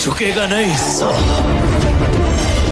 झुकेगा नहीं। सो